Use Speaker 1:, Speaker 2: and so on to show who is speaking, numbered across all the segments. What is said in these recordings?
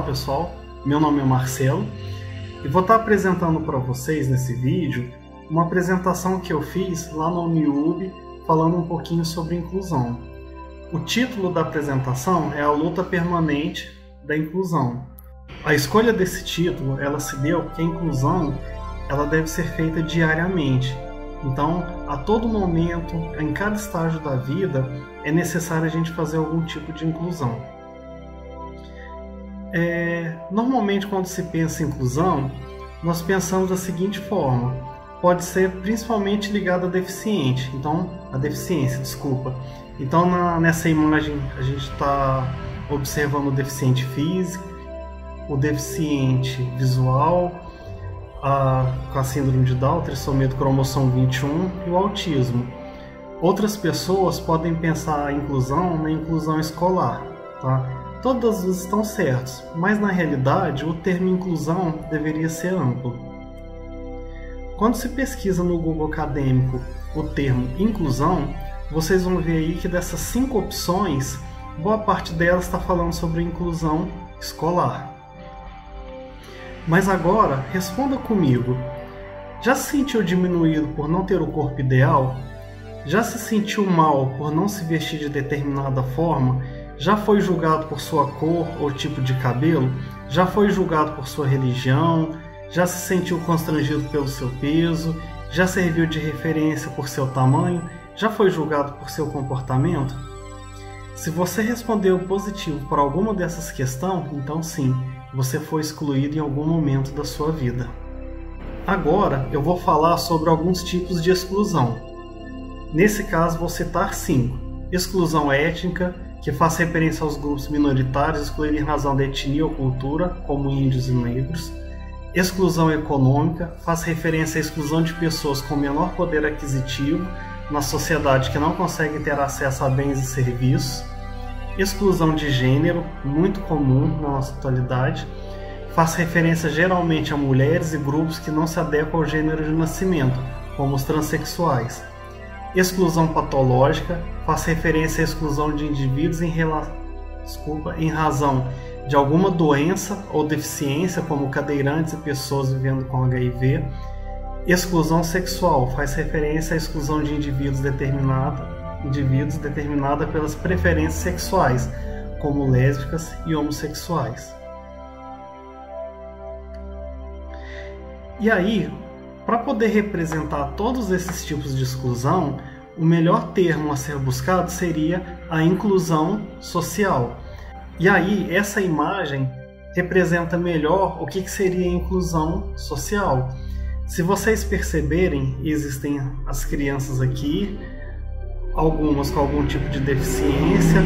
Speaker 1: Olá pessoal, meu nome é Marcelo e vou estar apresentando para vocês nesse vídeo uma apresentação que eu fiz lá no Uniub falando um pouquinho sobre inclusão. O título da apresentação é a luta permanente da inclusão. A escolha desse título ela se deu porque a inclusão ela deve ser feita diariamente. Então, a todo momento, em cada estágio da vida, é necessário a gente fazer algum tipo de inclusão. É, normalmente, quando se pensa em inclusão, nós pensamos da seguinte forma: pode ser principalmente ligado a deficiente, então a deficiência, desculpa. Então, na, nessa imagem, a gente está observando o deficiente físico, o deficiente visual, a, a síndrome de Down, trissomia do cromossomo 21 e o autismo. Outras pessoas podem pensar a inclusão na inclusão escolar, tá? Todas estão certos, mas na realidade o termo inclusão deveria ser amplo. Quando se pesquisa no Google Acadêmico o termo inclusão, vocês vão ver aí que dessas cinco opções, boa parte delas está falando sobre inclusão escolar. Mas agora, responda comigo: já se sentiu diminuído por não ter o corpo ideal? Já se sentiu mal por não se vestir de determinada forma já foi julgado por sua cor ou tipo de cabelo? Já foi julgado por sua religião? Já se sentiu constrangido pelo seu peso? Já serviu de referência por seu tamanho? Já foi julgado por seu comportamento? Se você respondeu positivo para alguma dessas questões, então sim, você foi excluído em algum momento da sua vida. Agora eu vou falar sobre alguns tipos de exclusão. Nesse caso, vou citar cinco: exclusão étnica, que faz referência aos grupos minoritários excluir em razão da etnia ou cultura, como índios e negros. Exclusão econômica faz referência à exclusão de pessoas com menor poder aquisitivo na sociedade que não conseguem ter acesso a bens e serviços. Exclusão de gênero, muito comum na nossa atualidade, faz referência geralmente a mulheres e grupos que não se adequam ao gênero de nascimento, como os transexuais. Exclusão patológica faz referência à exclusão de indivíduos em, rela... Desculpa, em razão de alguma doença ou deficiência, como cadeirantes e pessoas vivendo com HIV. Exclusão sexual faz referência à exclusão de indivíduos determinada, indivíduos determinada pelas preferências sexuais, como lésbicas e homossexuais. E aí, para poder representar todos esses tipos de exclusão, o melhor termo a ser buscado seria a inclusão social. E aí, essa imagem representa melhor o que seria inclusão social. Se vocês perceberem, existem as crianças aqui, algumas com algum tipo de deficiência,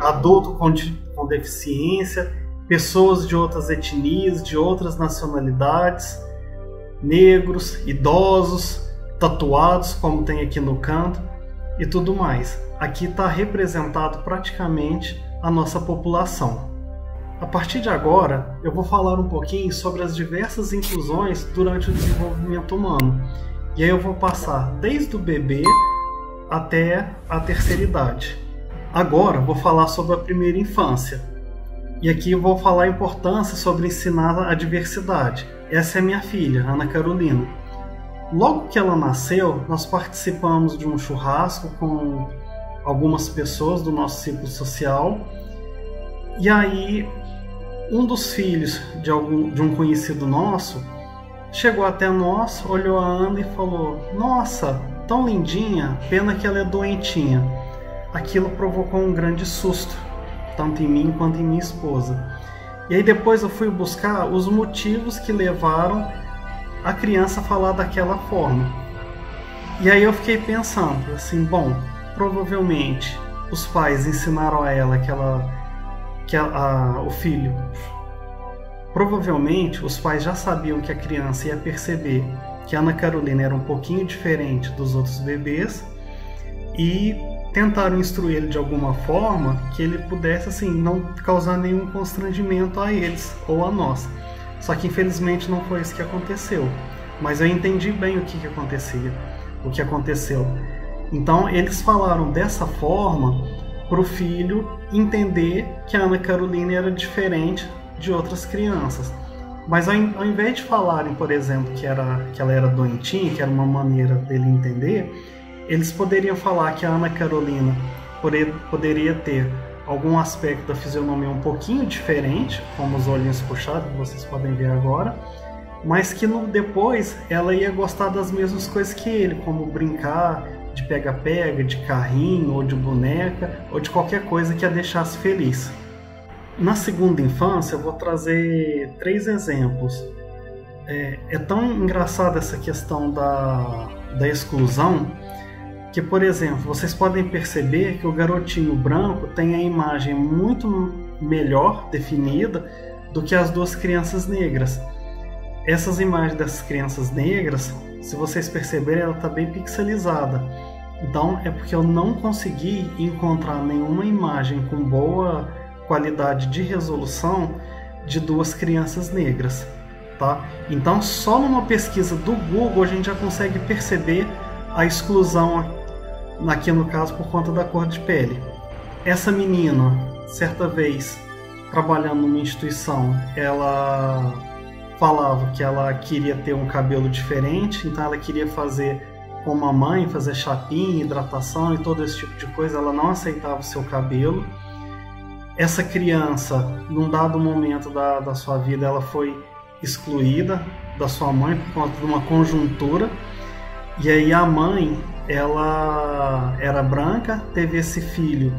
Speaker 1: adulto com, com deficiência, pessoas de outras etnias, de outras nacionalidades negros, idosos, tatuados, como tem aqui no canto, e tudo mais. Aqui está representado praticamente a nossa população. A partir de agora, eu vou falar um pouquinho sobre as diversas inclusões durante o desenvolvimento humano. E aí eu vou passar desde o bebê até a terceira idade. Agora vou falar sobre a primeira infância. E aqui eu vou falar a importância sobre ensinar a diversidade. Essa é minha filha, Ana Carolina. Logo que ela nasceu, nós participamos de um churrasco com algumas pessoas do nosso ciclo social. E aí, um dos filhos de, algum, de um conhecido nosso chegou até nós, olhou a Ana e falou: Nossa, tão lindinha, pena que ela é doentinha. Aquilo provocou um grande susto, tanto em mim quanto em minha esposa. E aí depois eu fui buscar os motivos que levaram a criança a falar daquela forma. E aí eu fiquei pensando assim, bom, provavelmente os pais ensinaram a ela que ela que a, a, o filho provavelmente os pais já sabiam que a criança ia perceber que a Ana Carolina era um pouquinho diferente dos outros bebês e tentaram instruir ele de alguma forma que ele pudesse assim não causar nenhum constrangimento a eles ou a nós. Só que infelizmente não foi isso que aconteceu. Mas eu entendi bem o que, que acontecia, o que aconteceu. Então eles falaram dessa forma para o filho entender que a Ana Carolina era diferente de outras crianças. Mas ao, ao invés de falarem, por exemplo, que, era, que ela era doentinha, que era uma maneira dele entender, eles poderiam falar que a Ana Carolina poderia ter algum aspecto da fisionomia um pouquinho diferente, como os olhinhos puxados, que vocês podem ver agora, mas que no, depois ela ia gostar das mesmas coisas que ele, como brincar de pega-pega, de carrinho, ou de boneca, ou de qualquer coisa que a deixasse feliz. Na segunda infância, eu vou trazer três exemplos. É, é tão engraçada essa questão da, da exclusão que, por exemplo, vocês podem perceber que o garotinho branco tem a imagem muito melhor definida do que as duas crianças negras. Essas imagens dessas crianças negras, se vocês perceberem, ela está bem pixelizada. Então é porque eu não consegui encontrar nenhuma imagem com boa qualidade de resolução de duas crianças negras, tá? Então só numa pesquisa do Google a gente já consegue perceber a exclusão aqui no caso por conta da cor de pele. Essa menina, certa vez, trabalhando numa instituição, ela falava que ela queria ter um cabelo diferente, então ela queria fazer como a mãe, fazer chapinha, hidratação e todo esse tipo de coisa, ela não aceitava o seu cabelo. Essa criança, num dado momento da, da sua vida, ela foi excluída da sua mãe por conta de uma conjuntura, e aí a mãe ela era branca, teve esse filho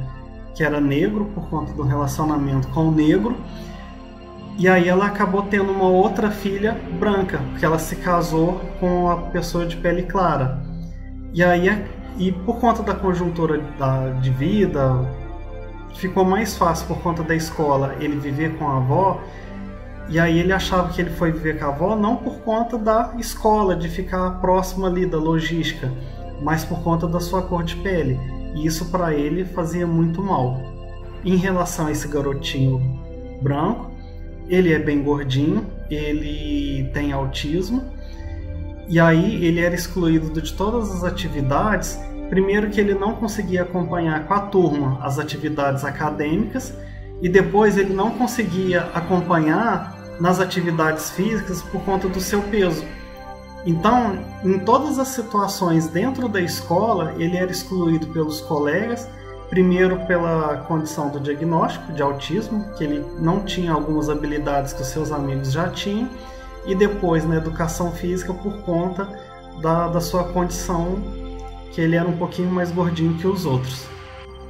Speaker 1: que era negro por conta do relacionamento com o negro. E aí ela acabou tendo uma outra filha branca, porque ela se casou com a pessoa de pele clara. E aí e por conta da conjuntura da, de vida, ficou mais fácil por conta da escola ele viver com a avó. E aí ele achava que ele foi viver com a avó não por conta da escola, de ficar próximo ali da logística, mas por conta da sua cor de pele. E isso para ele fazia muito mal. Em relação a esse garotinho branco, ele é bem gordinho, ele tem autismo, e aí ele era excluído de todas as atividades. Primeiro que ele não conseguia acompanhar com a turma as atividades acadêmicas, e depois ele não conseguia acompanhar nas atividades físicas por conta do seu peso. Então, em todas as situações dentro da escola, ele era excluído pelos colegas, primeiro pela condição do diagnóstico de autismo, que ele não tinha algumas habilidades que os seus amigos já tinham, e depois na educação física por conta da, da sua condição, que ele era um pouquinho mais gordinho que os outros.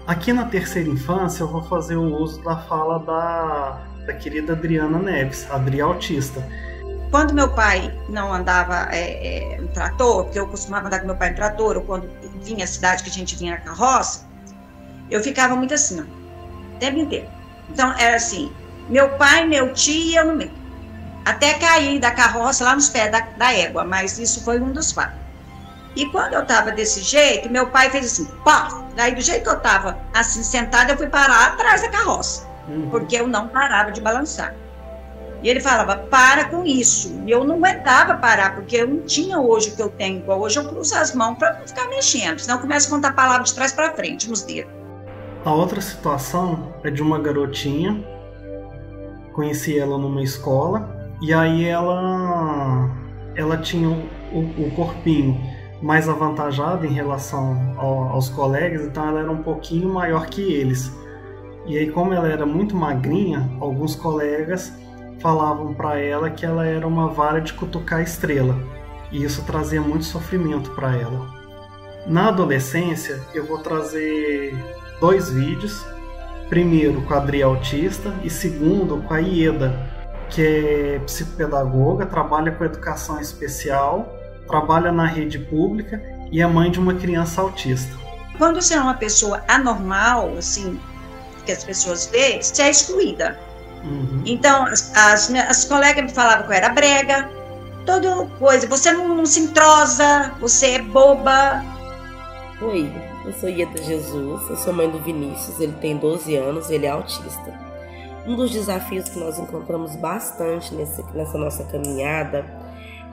Speaker 1: Aqui na terceira infância, eu vou fazer o uso da fala da, da querida Adriana Neves, a Adri Autista
Speaker 2: quando meu pai não andava é, é, no trator, porque eu costumava andar com meu pai no trator, ou quando vinha a cidade que a gente vinha na carroça, eu ficava muito assim, ó, o tempo inteiro. Então, era assim, meu pai, meu tio e eu no meio. Até cair da carroça lá nos pés da, da égua, mas isso foi um dos fatos. E quando eu estava desse jeito, meu pai fez assim, pá! Daí, do jeito que eu estava assim, sentada, eu fui parar atrás da carroça, uhum. porque eu não parava de balançar. E ele falava, para com isso. E eu não aguentava parar, porque eu não tinha hoje o que eu tenho igual. Hoje eu cruzo as mãos para não ficar mexendo, senão eu começo a contar palavras de trás para frente nos dedos.
Speaker 1: A outra situação é de uma garotinha. Conheci ela numa escola e aí ela ela tinha o, o, corpinho mais avantajado em relação ao, aos colegas, então ela era um pouquinho maior que eles. E aí, como ela era muito magrinha, alguns colegas falavam para ela que ela era uma vara de cutucar estrela, e isso trazia muito sofrimento para ela. Na adolescência, eu vou trazer dois vídeos. Primeiro com a Adri Autista e segundo com a Ieda, que é psicopedagoga, trabalha com educação especial, trabalha na rede pública e é mãe de uma criança autista.
Speaker 2: Quando você é uma pessoa anormal, assim, que as pessoas veem, você é excluída. Uhum. Então, as, as, as colegas me falavam que eu era brega, toda coisa. Você não, não se entrosa, você é boba.
Speaker 3: Oi, eu sou Ieda Jesus, eu sou mãe do Vinícius, ele tem 12 anos, ele é autista. Um dos desafios que nós encontramos bastante nesse, nessa nossa caminhada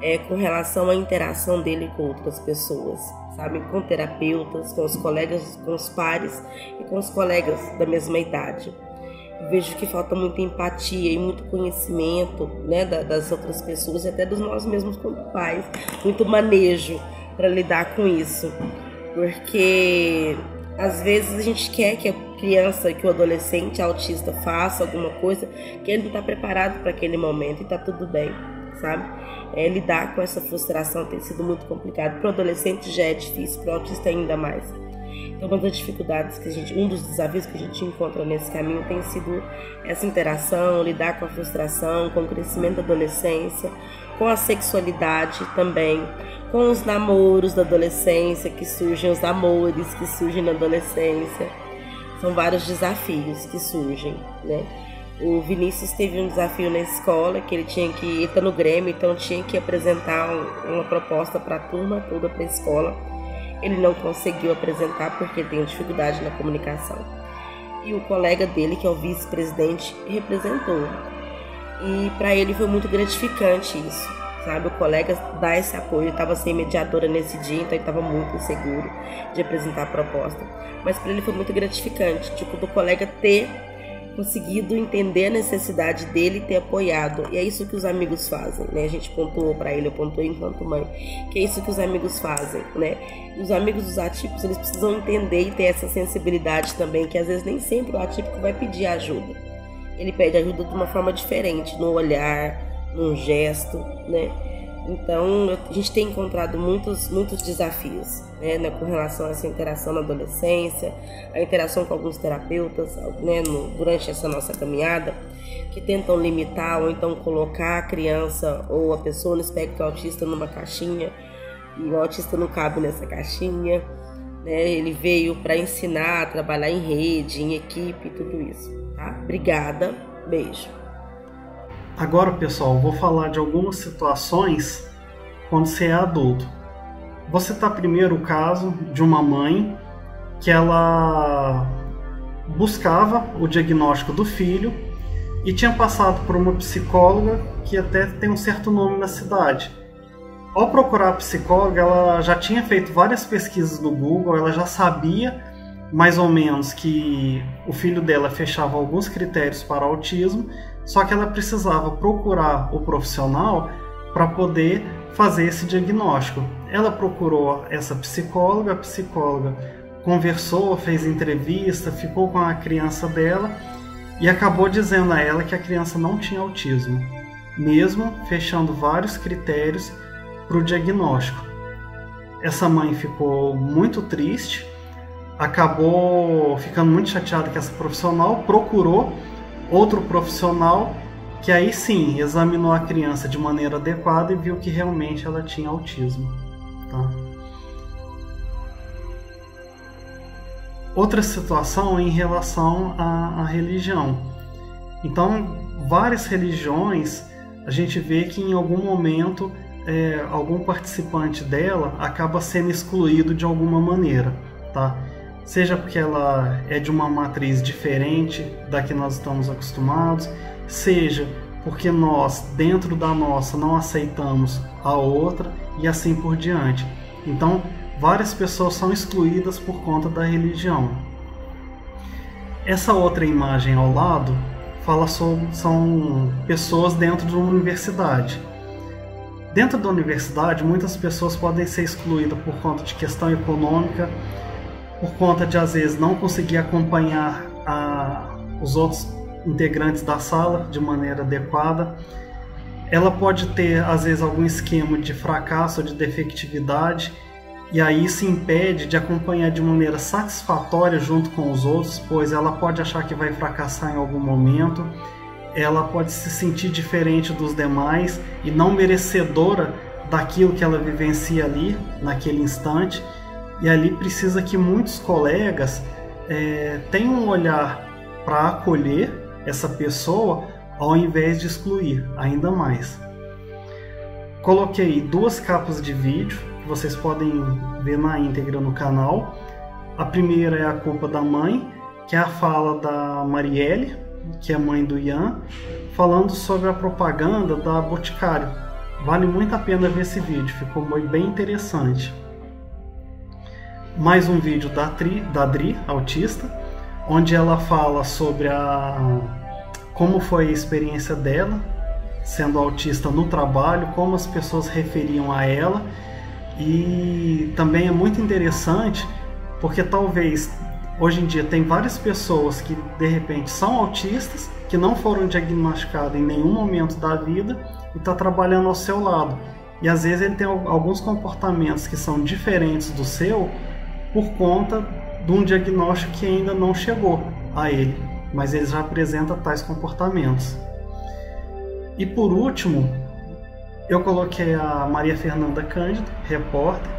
Speaker 3: é com relação à interação dele com outras pessoas. sabe, com terapeutas, com os colegas, com os pares e com os colegas da mesma idade. Vejo que falta muita empatia e muito conhecimento, né, das outras pessoas e até dos nós mesmos como pais, muito manejo para lidar com isso, porque às vezes a gente quer que a criança, que o adolescente autista faça alguma coisa que ele não está preparado para aquele momento e está tudo bem, sabe? É, lidar com essa frustração tem sido muito complicado. Para o adolescente já é difícil, para o autista ainda mais. Então, uma das dificuldades que a gente, um dos desafios que a gente encontra nesse caminho tem sido essa interação, lidar com a frustração, com o crescimento da adolescência, com a sexualidade também, com os namoros da adolescência, que surgem os amores que surgem na adolescência. São vários desafios que surgem, né? O Vinícius teve um desafio na escola que ele tinha que ir tá no Grêmio, então tinha que apresentar uma proposta para a turma toda para a escola. Ele não conseguiu apresentar porque tem dificuldade na comunicação. E o colega dele, que é o vice-presidente, representou. E para ele foi muito gratificante isso sabe? O colega dá esse apoio, estava sem mediadora nesse dia, então ele estava muito inseguro de apresentar a proposta. Mas para ele foi muito gratificante, tipo, do colega ter conseguido entender a necessidade dele e ter apoiado. E é isso que os amigos fazem, né? A gente pontuou para ele, eu pontuei enquanto mãe, que é isso que os amigos fazem, né? os amigos dos atípicos, eles precisam entender e ter essa sensibilidade também, que às vezes nem sempre o atípico vai pedir ajuda. Ele pede ajuda de uma forma diferente, no olhar, num gesto, né? Então, a gente tem encontrado muitos, muitos desafios né, né, com relação a essa interação na adolescência, a interação com alguns terapeutas né, no, durante essa nossa caminhada, que tentam limitar ou então colocar a criança ou a pessoa no espectro autista numa caixinha, e o autista não cabe nessa caixinha. Né, ele veio para ensinar a trabalhar em rede, em equipe, tudo isso. Tá? Obrigada, beijo.
Speaker 1: Agora, pessoal, vou falar de algumas situações quando você é adulto. Vou citar primeiro o caso de uma mãe que ela buscava o diagnóstico do filho e tinha passado por uma psicóloga que até tem um certo nome na cidade. Ao procurar a psicóloga, ela já tinha feito várias pesquisas no Google, ela já sabia mais ou menos que o filho dela fechava alguns critérios para autismo, só que ela precisava procurar o profissional para poder fazer esse diagnóstico. Ela procurou essa psicóloga, a psicóloga conversou, fez entrevista, ficou com a criança dela e acabou dizendo a ela que a criança não tinha autismo, mesmo fechando vários critérios para o diagnóstico. Essa mãe ficou muito triste, acabou ficando muito chateada que essa profissional procurou outro profissional que aí sim examinou a criança de maneira adequada e viu que realmente ela tinha autismo. Tá? Outra situação em relação à, à religião. Então, várias religiões a gente vê que em algum momento é, algum participante dela acaba sendo excluído de alguma maneira, tá? Seja porque ela é de uma matriz diferente da que nós estamos acostumados, seja porque nós, dentro da nossa, não aceitamos a outra e assim por diante. Então, várias pessoas são excluídas por conta da religião. Essa outra imagem ao lado fala sobre são pessoas dentro de uma universidade. Dentro da universidade, muitas pessoas podem ser excluídas por conta de questão econômica, por conta de às vezes não conseguir acompanhar a, os outros integrantes da sala de maneira adequada. Ela pode ter às vezes algum esquema de fracasso ou de defectividade e aí se impede de acompanhar de maneira satisfatória junto com os outros, pois ela pode achar que vai fracassar em algum momento, ela pode se sentir diferente dos demais e não merecedora daquilo que ela vivencia ali naquele instante e ali precisa que muitos colegas é, tenham um olhar para acolher essa pessoa ao invés de excluir ainda mais. Coloquei duas capas de vídeo que vocês podem ver na íntegra no canal. A primeira é a culpa da mãe, que é a fala da Marielle, que é mãe do Ian, falando sobre a propaganda da Boticário. Vale muito a pena ver esse vídeo, ficou bem interessante. Mais um vídeo da, Tri, da Dri, autista, onde ela fala sobre a, como foi a experiência dela sendo autista no trabalho, como as pessoas referiam a ela. E também é muito interessante porque talvez hoje em dia tem várias pessoas que de repente são autistas, que não foram diagnosticadas em nenhum momento da vida e está trabalhando ao seu lado. E às vezes ele tem alguns comportamentos que são diferentes do seu por conta de um diagnóstico que ainda não chegou a ele, mas ele já apresenta tais comportamentos. E por último, eu coloquei a Maria Fernanda Cândido, repórter,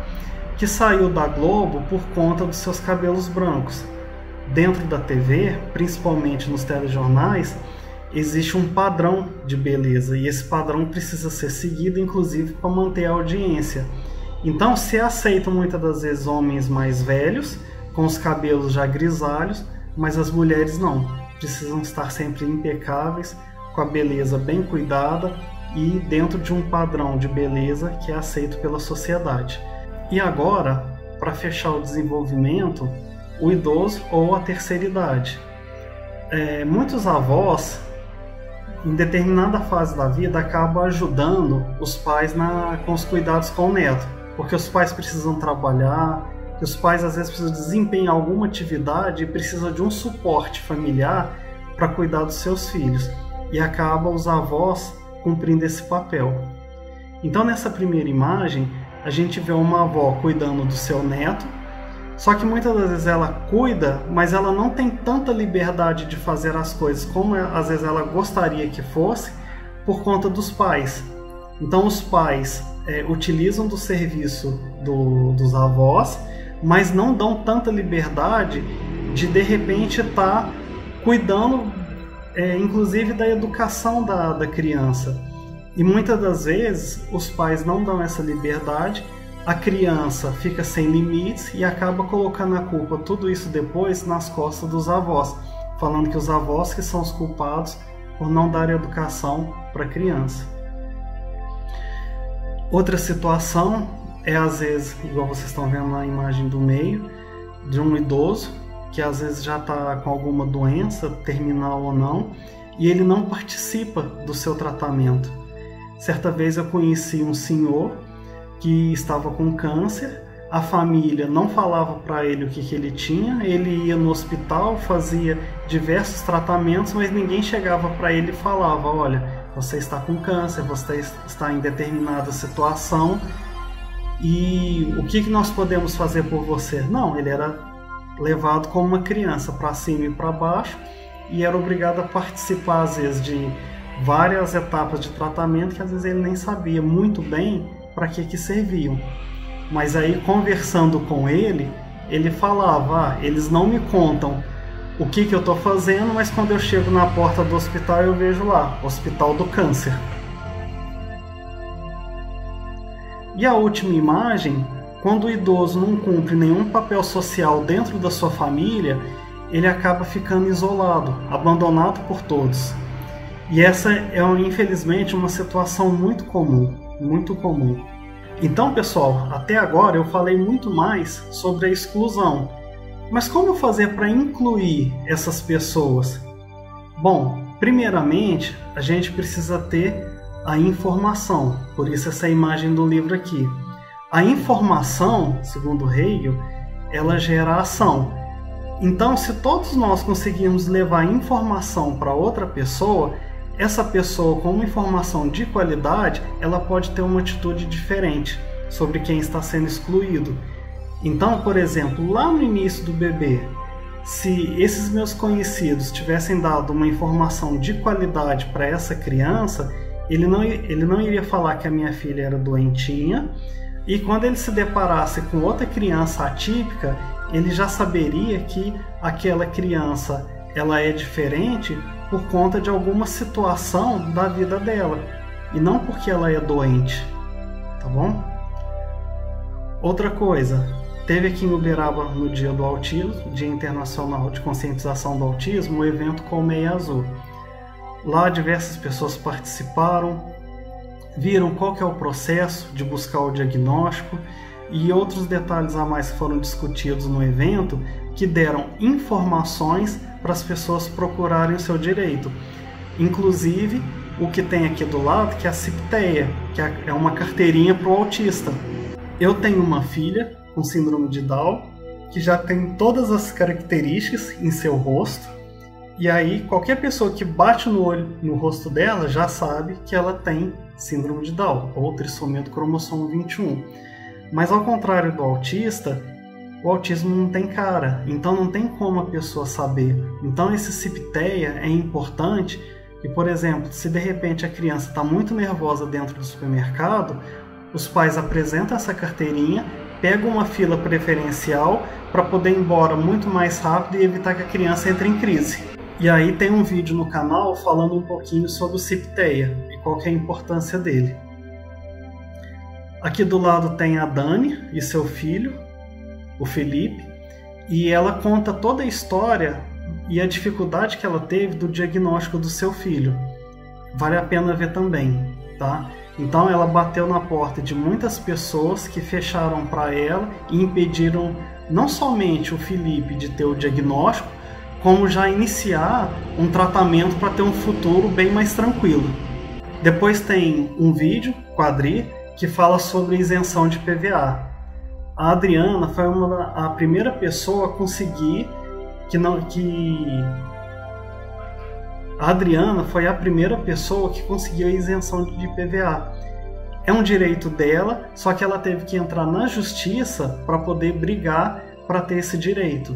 Speaker 1: que saiu da Globo por conta dos seus cabelos brancos. Dentro da TV, principalmente nos telejornais, existe um padrão de beleza e esse padrão precisa ser seguido, inclusive, para manter a audiência. Então, se aceitam muitas das vezes homens mais velhos, com os cabelos já grisalhos, mas as mulheres não. Precisam estar sempre impecáveis, com a beleza bem cuidada e dentro de um padrão de beleza que é aceito pela sociedade. E agora, para fechar o desenvolvimento, o idoso ou a terceira idade. É, muitos avós, em determinada fase da vida, acabam ajudando os pais na, com os cuidados com o neto, porque os pais precisam trabalhar, que os pais às vezes precisam desempenhar alguma atividade e precisam de um suporte familiar para cuidar dos seus filhos e acaba os avós cumprindo esse papel. Então, nessa primeira imagem, a gente vê uma avó cuidando do seu neto, só que muitas das vezes ela cuida, mas ela não tem tanta liberdade de fazer as coisas como às vezes ela gostaria que fosse, por conta dos pais. Então, os pais é, utilizam do serviço do, dos avós, mas não dão tanta liberdade de de repente estar tá cuidando é, inclusive da educação da, da criança. E muitas das vezes os pais não dão essa liberdade, a criança fica sem limites e acaba colocando a culpa, tudo isso depois, nas costas dos avós, falando que os avós que são os culpados por não dar educação para a criança. Outra situação é às vezes, igual vocês estão vendo na imagem do meio, de um idoso que às vezes já está com alguma doença, terminal ou não, e ele não participa do seu tratamento. Certa vez eu conheci um senhor que estava com câncer, a família não falava para ele o que, que ele tinha, ele ia no hospital, fazia diversos tratamentos, mas ninguém chegava para ele e falava: Olha, você está com câncer, você está em determinada situação e o que, que nós podemos fazer por você? Não, ele era levado como uma criança para cima e para baixo e era obrigado a participar às vezes de várias etapas de tratamento que às vezes ele nem sabia muito bem para que que serviam. Mas aí conversando com ele, ele falava: ah, eles não me contam o que que eu estou fazendo, mas quando eu chego na porta do hospital eu vejo lá, Hospital do Câncer. E a última imagem quando o idoso não cumpre nenhum papel social dentro da sua família, ele acaba ficando isolado, abandonado por todos. E essa é, infelizmente, uma situação muito comum, muito comum. Então, pessoal, até agora eu falei muito mais sobre a exclusão. Mas como fazer para incluir essas pessoas? Bom, primeiramente, a gente precisa ter a informação, por isso essa imagem do livro aqui. A informação, segundo Hegel, ela gera ação. Então, se todos nós conseguirmos levar informação para outra pessoa, essa pessoa com uma informação de qualidade, ela pode ter uma atitude diferente sobre quem está sendo excluído. Então, por exemplo, lá no início do bebê, se esses meus conhecidos tivessem dado uma informação de qualidade para essa criança, ele não, ele não iria falar que a minha filha era doentinha, e quando ele se deparasse com outra criança atípica, ele já saberia que aquela criança ela é diferente por conta de alguma situação da vida dela e não porque ela é doente, tá bom? Outra coisa, teve aqui em Uberaba no Dia do Autismo, Dia Internacional de Conscientização do Autismo, o um evento Colmeia Azul. Lá diversas pessoas participaram, viram qual que é o processo de buscar o diagnóstico, e outros detalhes a mais foram discutidos no evento que deram informações para as pessoas procurarem o seu direito. Inclusive, o que tem aqui do lado, que é a CIPTEA, que é, é uma carteirinha para o autista. Eu tenho uma filha com síndrome de Down que já tem todas as características em seu rosto. E aí, qualquer pessoa que bate no olho no rosto dela já sabe que ela tem síndrome de Down ou trissomia do cromossomo 21. Mas ao contrário do autista, o autismo não tem cara, então não tem como a pessoa saber. Então esse CIPTEA é importante e, por exemplo, se de repente a criança está muito nervosa dentro do supermercado, os pais apresentam essa carteirinha, pegam uma fila preferencial para poder ir embora muito mais rápido e evitar que a criança entre em crise. E aí tem um vídeo no canal falando um pouquinho sobre o CIPTEA e qual é a importância dele. Aqui do lado tem a Dani e seu filho, o Felipe, e ela conta toda a história e a dificuldade que ela teve do diagnóstico do seu filho. Vale a pena ver também, tá? Então ela bateu na porta de muitas pessoas que fecharam para ela e impediram não somente o Felipe de ter o diagnóstico, como já iniciar um tratamento para ter um futuro bem mais tranquilo. Depois tem um vídeo, quadri, que fala sobre isenção de PVA. A Adriana foi uma, a primeira pessoa a conseguir que não que a Adriana foi a primeira pessoa que conseguiu a isenção de PVA. É um direito dela, só que ela teve que entrar na justiça para poder brigar para ter esse direito.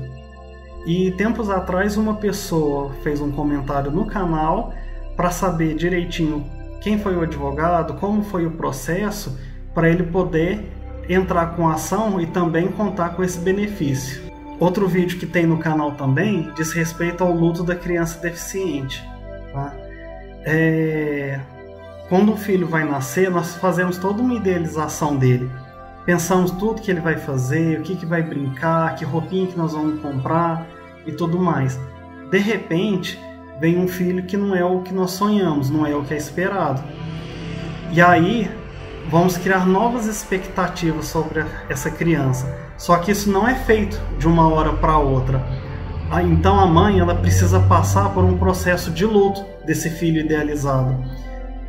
Speaker 1: E tempos atrás uma pessoa fez um comentário no canal para saber direitinho quem foi o advogado, como foi o processo, para ele poder entrar com a ação e também contar com esse benefício. Outro vídeo que tem no canal também diz respeito ao luto da criança deficiente. Tá? É... Quando o filho vai nascer, nós fazemos toda uma idealização dele. Pensamos tudo que ele vai fazer, o que, que vai brincar, que roupinha que nós vamos comprar e tudo mais. De repente, vem um filho que não é o que nós sonhamos, não é o que é esperado. E aí, vamos criar novas expectativas sobre essa criança. Só que isso não é feito de uma hora para outra. Ah, então a mãe ela precisa passar por um processo de luto desse filho idealizado.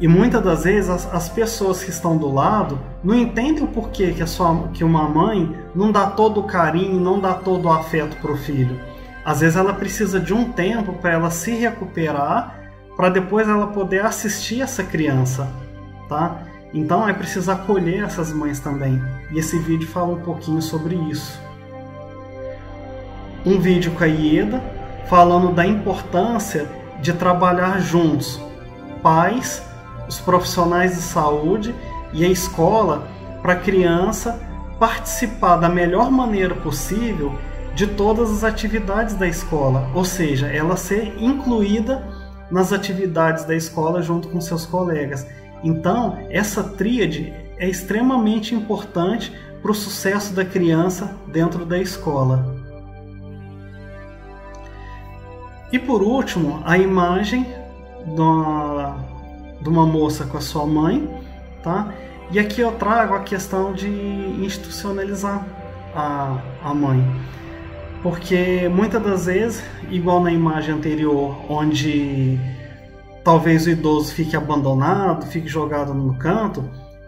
Speaker 1: E muitas das vezes as, as pessoas que estão do lado não entendem o porquê que, a sua, que uma mãe não dá todo o carinho, não dá todo o afeto para o filho. Às vezes ela precisa de um tempo para ela se recuperar, para depois ela poder assistir essa criança, tá? Então é preciso acolher essas mães também. E esse vídeo fala um pouquinho sobre isso. Um vídeo com a Ieda falando da importância de trabalhar juntos, pais, os profissionais de saúde e a escola, para a criança participar da melhor maneira possível de todas as atividades da escola, ou seja, ela ser incluída nas atividades da escola junto com seus colegas então, essa tríade é extremamente importante para o sucesso da criança dentro da escola. E por último, a imagem de uma moça com a sua mãe, tá? E aqui eu trago a questão de institucionalizar a, a mãe. Porque muitas das vezes, igual na imagem anterior, onde talvez o idoso fique abandonado, fique jogado no canto,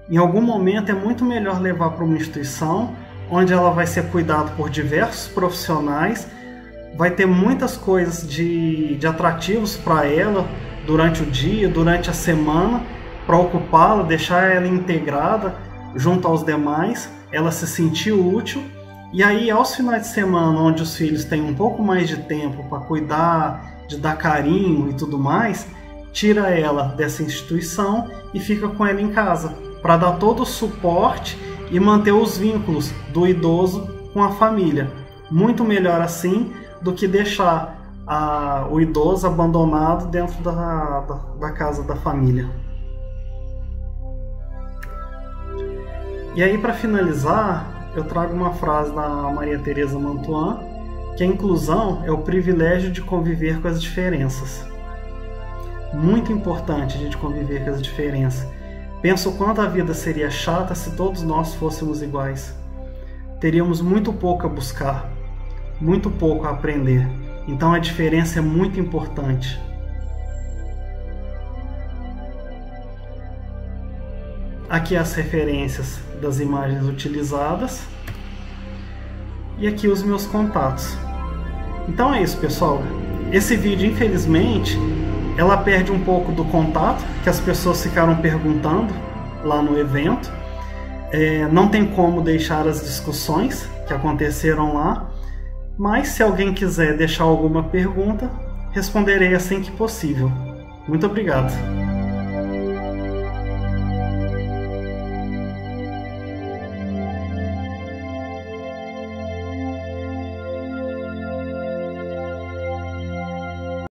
Speaker 1: em algum momento é muito melhor levar para uma instituição onde ela vai ser cuidada por diversos profissionais, vai ter muitas coisas de, de atrativos para ela durante o dia, durante a semana, para ocupá-la, deixar ela integrada junto aos demais, ela se sentir útil. E aí, aos finais de semana, onde os filhos têm um pouco mais de tempo para cuidar, de dar carinho e tudo mais, tira ela dessa instituição e fica com ela em casa, para dar todo o suporte e manter os vínculos do idoso com a família. Muito melhor assim do que deixar a, o idoso abandonado dentro da, da, da casa da família. E aí, para finalizar, eu trago uma frase da Maria Teresa Mantuan, que a inclusão é o privilégio de conviver com as diferenças muito importante a gente conviver com as diferenças. Penso quanto a vida seria chata se todos nós fôssemos iguais. teríamos muito pouco a buscar, muito pouco a aprender. Então a diferença é muito importante. Aqui as referências das imagens utilizadas e aqui os meus contatos. Então é isso, pessoal. Esse vídeo, infelizmente, ela perde um pouco do contato que as pessoas ficaram perguntando lá no evento. É, não tem como deixar as discussões que aconteceram lá, mas se alguém quiser deixar alguma pergunta, responderei assim que possível. Muito obrigado.